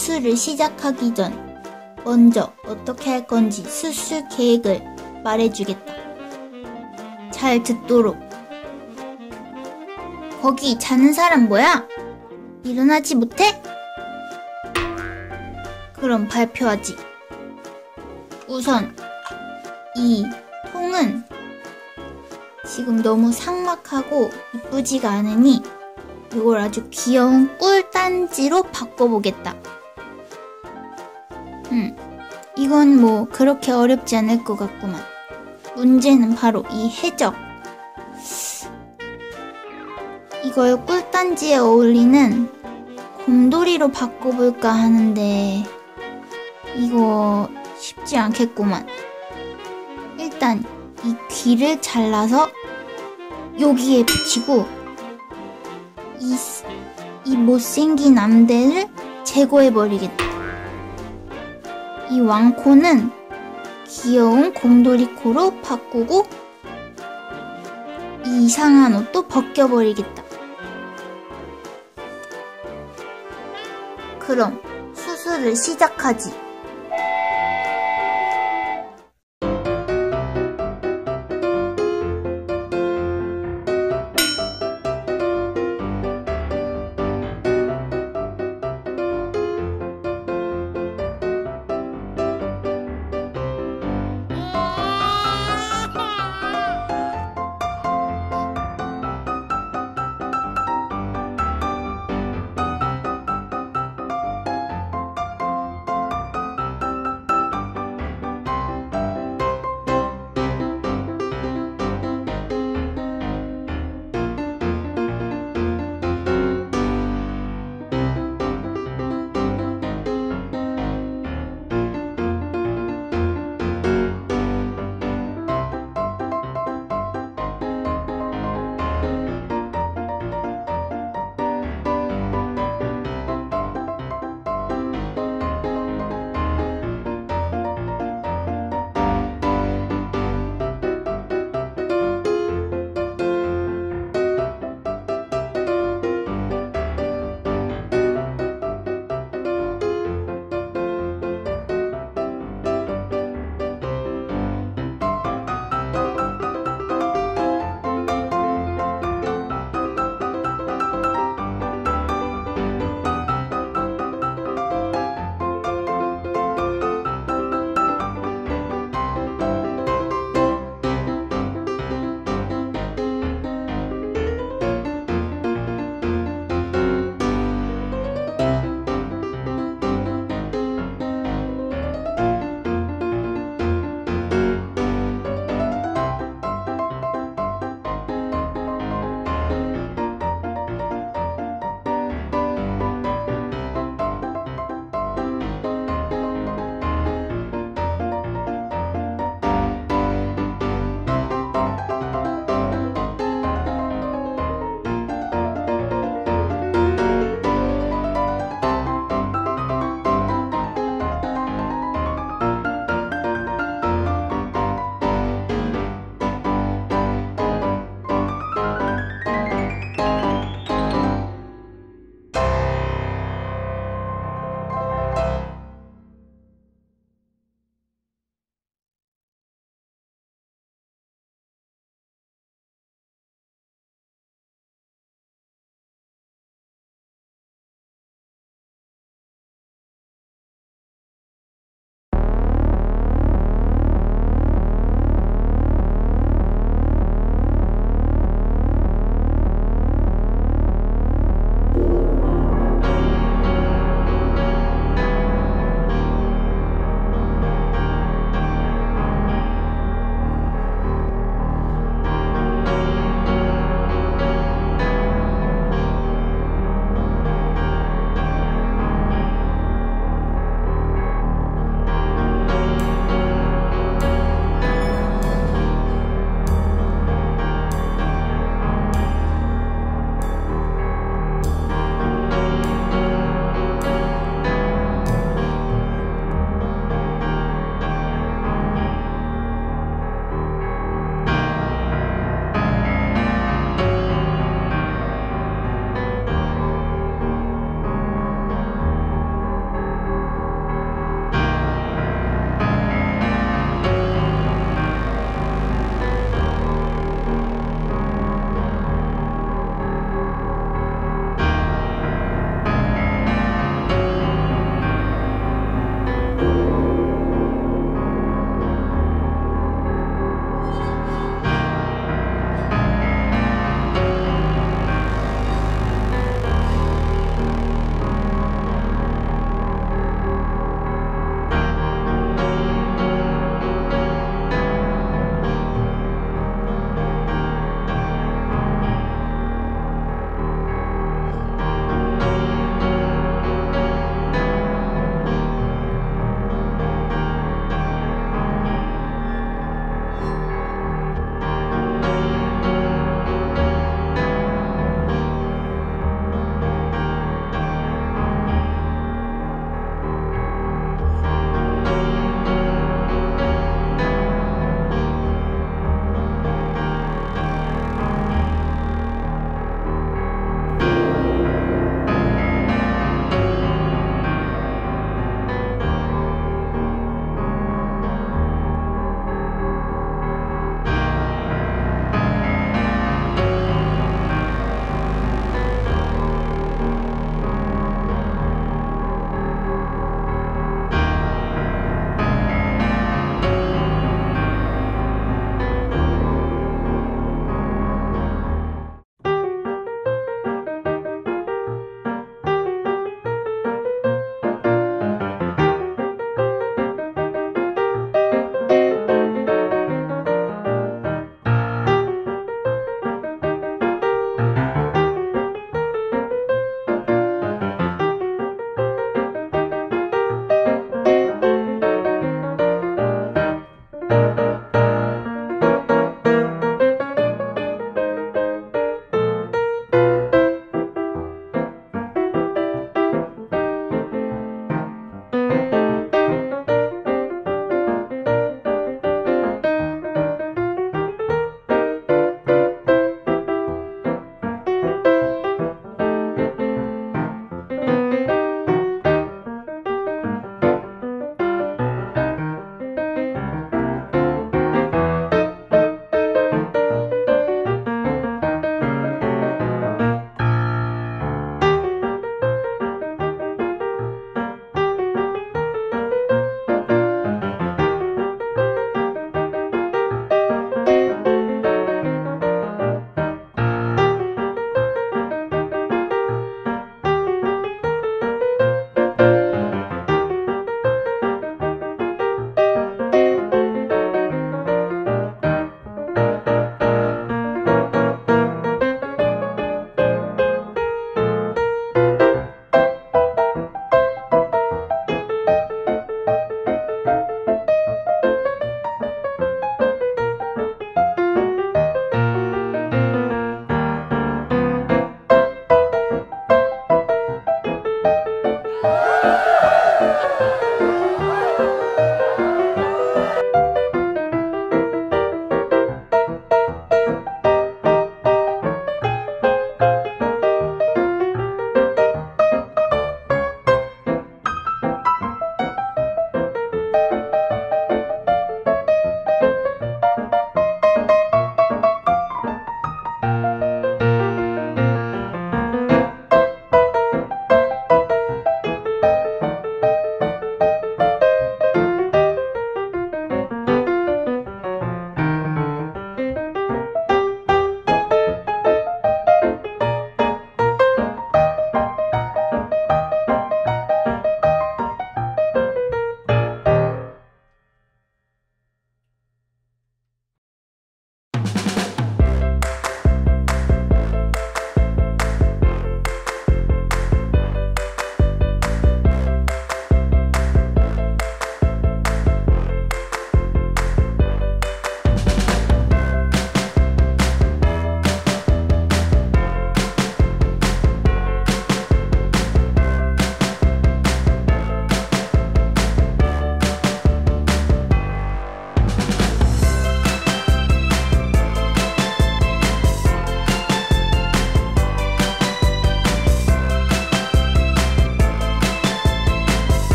수술을 시작하기 전 먼저 어떻게 할 건지 수술 계획을 말해주겠다. 잘 듣도록. 거기 자는 사람 뭐야? 일어나지 못해? 그럼 발표하지. 우선 이 통은 지금 너무 삭막하고 이쁘지가 않으니 이걸 아주 귀여운 꿀단지로 바꿔보겠다. 음, 이건 뭐 그렇게 어렵지 않을 것 같구만. 문제는 바로 이 해적. 이걸 꿀단지에 어울리는 곰돌이로 바꿔볼까 하는데 이거 쉽지 않겠구만. 일단 이 귀를 잘라서 여기에 붙이고 이, 이 못생긴 암대를 제거해버리겠다. 이 왕코는 귀여운 곰돌이 코로 바꾸고 이 이상한 옷도 벗겨버리겠다. 그럼 수술을 시작하지.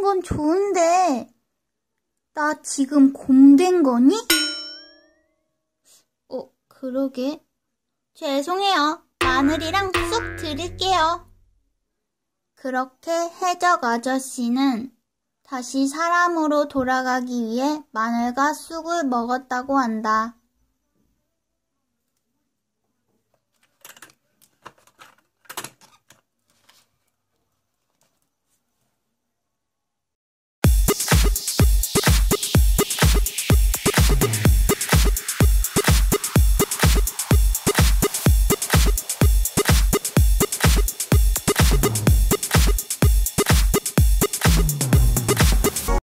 귀여워진 건 좋은데, 나 지금 곰된 거니? 어, 그러게. 죄송해요. 마늘이랑 쑥 드릴게요. 그렇게 해적 아저씨는 다시 사람으로 돌아가기 위해 마늘과 쑥을 먹었다고 한다.